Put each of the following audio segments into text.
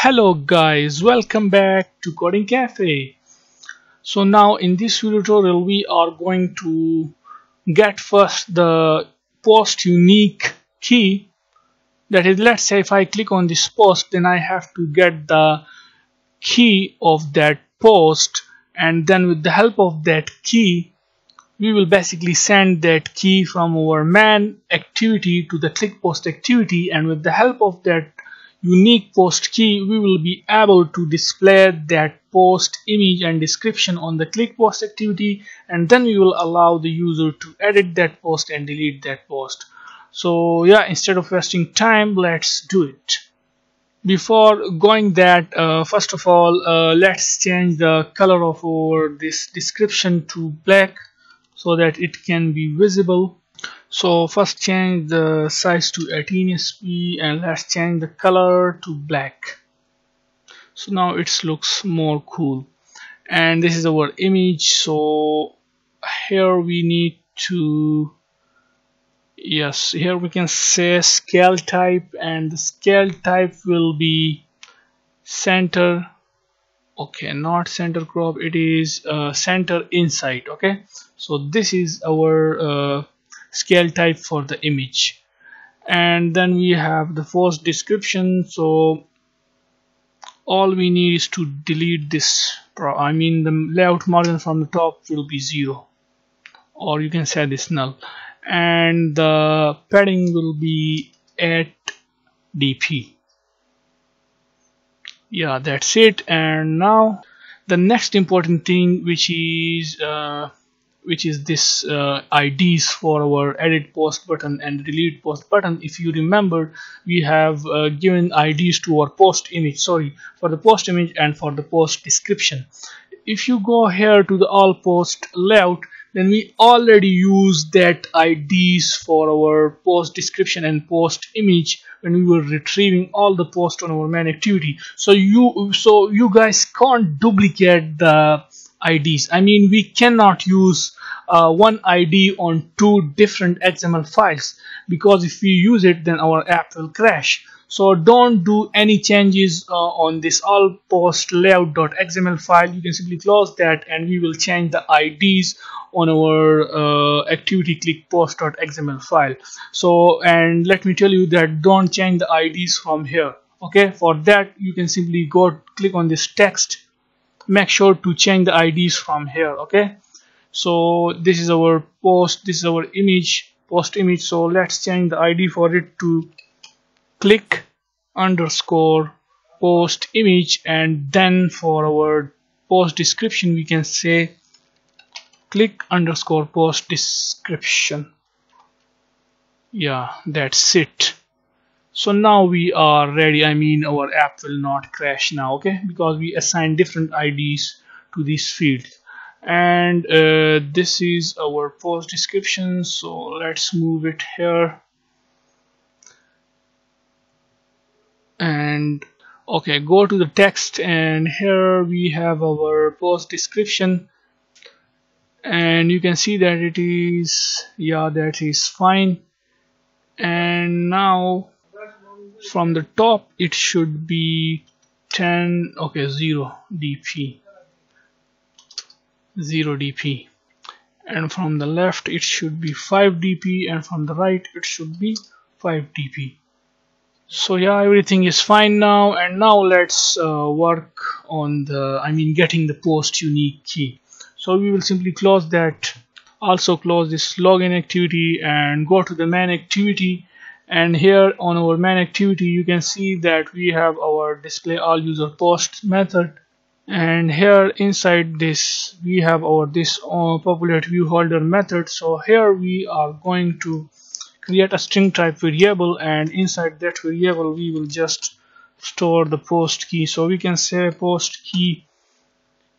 hello guys. Welcome back to coding cafe. So now in this video tutorial we are going to get first the post unique key. That is let's say if I click on this post then I have to get the key of that post. And then with the help of that key we will basically send that key from our main activity to the click post activity. And with the help of that unique post key we will be able to display that post image and description on the click post activity and then we will allow the user to edit that post and delete that post. So yeah instead of wasting time let's do it. Before going that uh, first of all uh, let's change the color of our this description to black so that it can be visible so first change the size to 18sp and let's change the color to black. So now it looks more cool. And this is our image. So here we need to yes here we can say scale type and the scale type will be center. Okay not center crop. It is uh, center inside. Okay. So this is our uh, scale type for the image. And then we have the post description. So all we need is to delete this I mean the layout margin from the top will be zero. Or you can say this null. And the padding will be 8 dp yeah that's it. And now the next important thing which is uh, which is this uh, IDs for our edit post button and delete post button. If you remember we have uh, given IDs to our post image sorry for the post image and for the post description. If you go here to the all post layout then we already use that IDs for our post description and post image when we were retrieving all the posts on our main activity. So you so you guys can't duplicate the IDs I mean we cannot use uh, one ID on two different XML files. Because if we use it then our app will crash. So don't do any changes uh, on this all post layout.xml file. You can simply close that and we will change the IDs on our uh, activity click post.xml file. So and let me tell you that don't change the IDs from here. Okay? For that you can simply go click on this text. Make sure to change the IDs from here. Okay so this is our post this is our image post image. So let's change the id for it to click underscore post image and then for our post description we can say click underscore post description. Yeah that's it. So now we are ready. I mean our app will not crash now okay? Because we assign different ids to these fields and uh, this is our post description so let's move it here. And okay go to the text and here we have our post description. And you can see that it is yeah that is fine. And now from the top it should be 10 okay 0 dp 0 dp. And from the left it should be 5 dp. And from the right it should be 5 dp. So yeah everything is fine now. And now let's uh, work on the I mean getting the post unique key. So we will simply close that. Also close this login activity and go to the main activity. And here on our main activity you can see that we have our display all user posts method and here inside this we have our this uh, populate view holder method. So here we are going to create a string type variable and inside that variable we will just store the post key. So we can say post key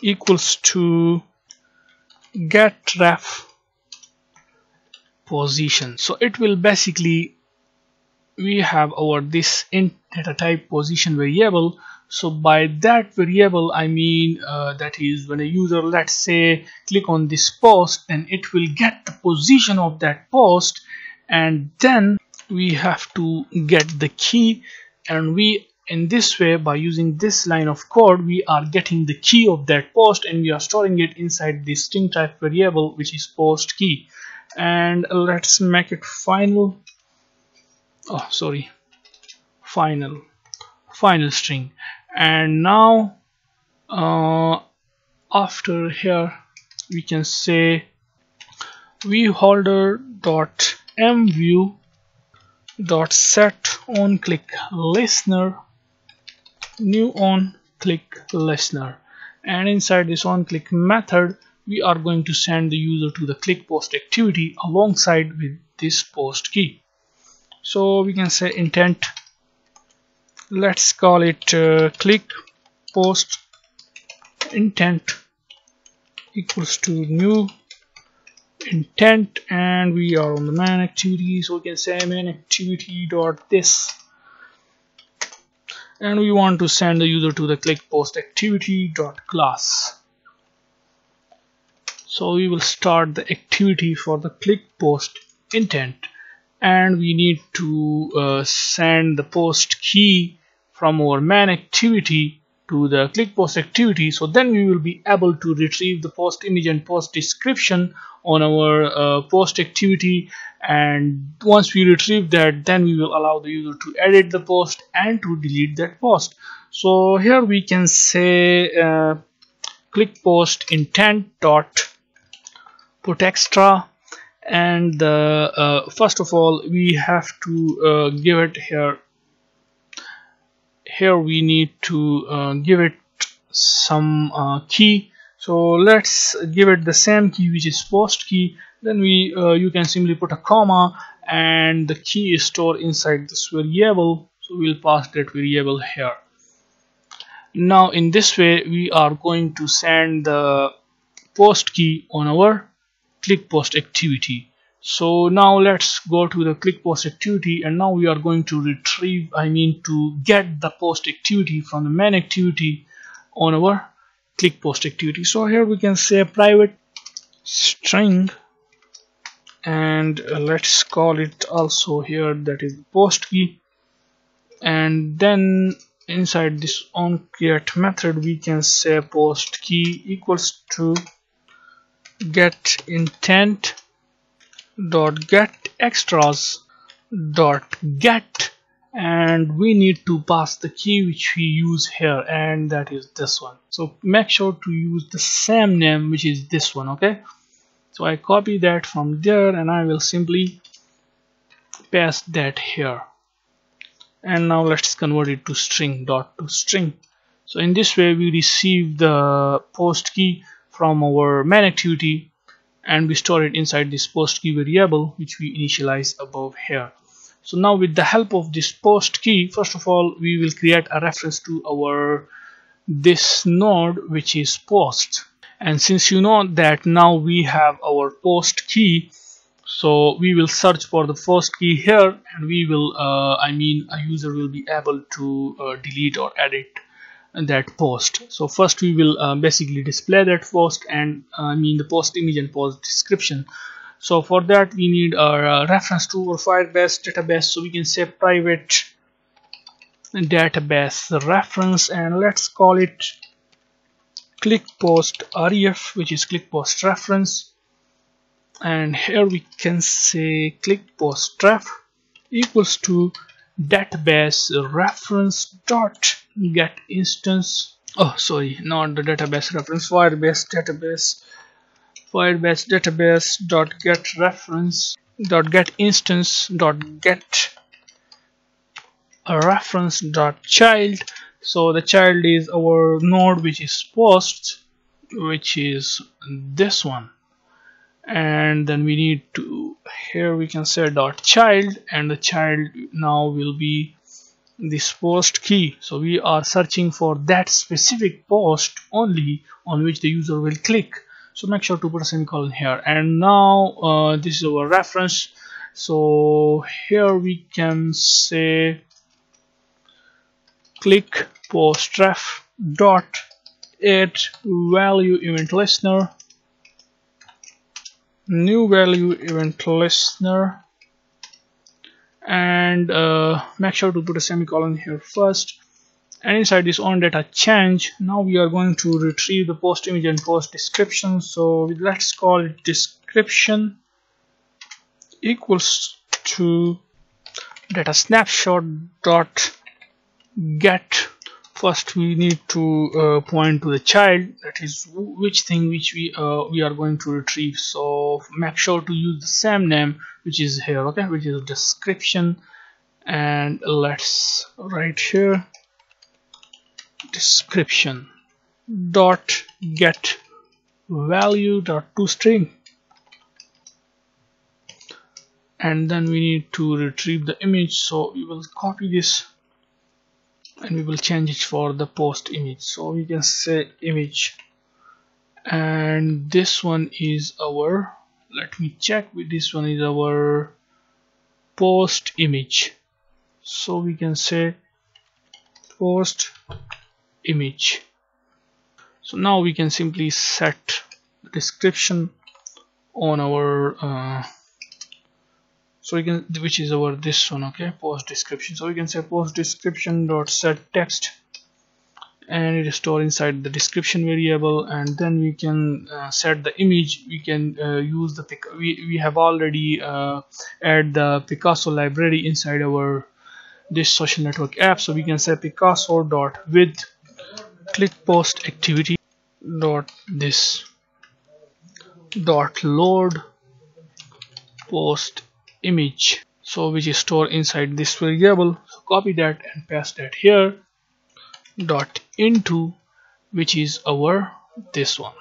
equals to get ref position. So it will basically we have our this int data type position variable so by that variable I mean uh, that is when a user let's say click on this post then it will get the position of that post and then we have to get the key. And we in this way by using this line of code we are getting the key of that post and we are storing it inside the string type variable which is post key. And let's make it final. Oh sorry. Final. Final string and now uh, after here we can say viewholder dot mview dot set on click listener new on click listener. And inside this on click method we are going to send the user to the click post activity alongside with this post key. So we can say intent let's call it uh, click post intent equals to new intent and we are on the main activity. So we can say main activity dot this. And we want to send the user to the click post activity dot class. So we will start the activity for the click post intent and we need to uh, send the post key from our main activity to the click post activity. So then we will be able to retrieve the post image and post description on our uh, post activity. And once we retrieve that then we will allow the user to edit the post and to delete that post. So here we can say uh, click post intent dot put extra and uh, uh, first of all we have to uh, give it here. Here we need to uh, give it some key. So let's give it the same key which is post key. Then we you can simply put a comma and the key is stored inside this variable. So we'll pass that variable here. Now in this way we are going to send the post key on our click post activity. So now let's go to the click post activity and now we are going to retrieve I mean to get the post activity from the main activity on our click post activity. So here we can say private string and let's call it also here that is post key. And then inside this on create method we can say post key equals to get intent dot get extras dot get and we need to pass the key which we use here and that is this one. So make sure to use the same name which is this one okay? So I copy that from there and I will simply paste that here. And now let's convert it to string dot to string. So in this way we receive the post key from our main activity and we store it inside this post key variable which we initialize above here. So now with the help of this post key first of all we will create a reference to our this node which is post. And since you know that now we have our post key so we will search for the first key here and we will uh, I mean a user will be able to uh, delete or edit that post. So first we will uh, basically display that post and uh, I mean the post image and post description. So for that we need a, a reference to our firebase database so we can say private database reference and let's call it click post ref which is click post reference. And here we can say click post ref equals to database reference dot get instance. Oh sorry not the database reference. Firebase database. Firebase database dot get reference dot get instance dot get a reference dot child. So the child is our node which is post which is this one. And then we need to here we can say dot child and the child now will be this post key. So we are searching for that specific post only on which the user will click. So make sure to put a semicolon here. And now uh, this is our reference. So here we can say click post ref dot add value event listener new value event listener and uh, make sure to put a semicolon here first. And inside this on data change now we are going to retrieve the post image and post description. So let's call it description equals to data snapshot dot get first we need to uh, point to the child that is which thing which we uh, we are going to retrieve. So make sure to use the same name which is here okay which is description. And let's write here description dot get value dot to string. And then we need to retrieve the image. So we will copy this and we will change it for the post image. So we can say image. And this one is our let me check with this one is our post image. So we can say post image. So now we can simply set the description on our uh, so we can which is our this one okay post description. So we can say post description dot set text and it is stored inside the description variable and then we can uh, set the image. We can uh, use the pic we, we have already uh, add the Picasso library inside our this social network app. So we can say Picasso dot with click post activity dot this dot load post image. So which is stored inside this variable. So copy that and paste that here. Dot into which is our this one.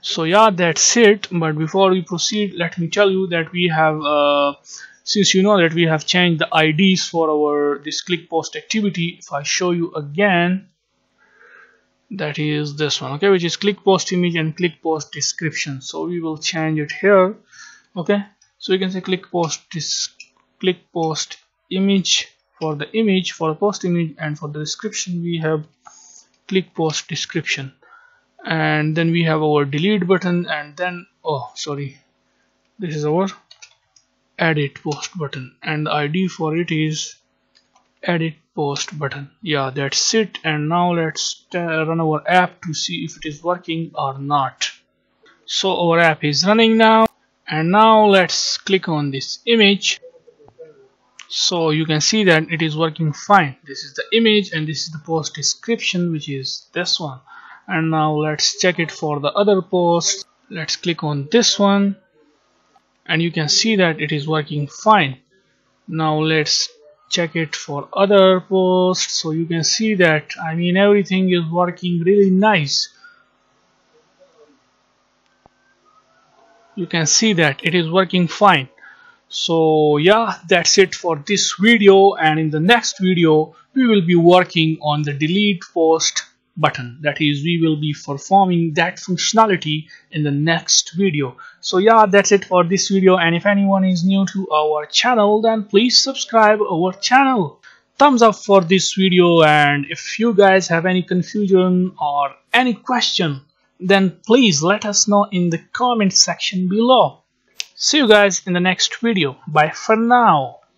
So yeah that's it. But before we proceed let me tell you that we have uh, since you know that we have changed the IDs for our this click post activity if I show you again that is this one okay which is click post image and click post description. So we will change it here okay. So you can say click post this click post image for the image for post image and for the description we have click post description. And then we have our delete button and then oh sorry this is our edit post button. And the id for it is edit post button. Yeah that's it. And now let's run our app to see if it is working or not. So our app is running now. And now let's click on this image. So you can see that it is working fine. This is the image and this is the post description which is this one. And now let's check it for the other post. Let's click on this one. And you can see that it is working fine. Now let's check it for other posts so you can see that I mean everything is working really nice. You can see that it is working fine. So yeah that's it for this video and in the next video we will be working on the delete post button. That is we will be performing that functionality in the next video. So yeah that's it for this video. And if anyone is new to our channel then please subscribe our channel. Thumbs up for this video. And if you guys have any confusion or any question then please let us know in the comment section below. See you guys in the next video. Bye for now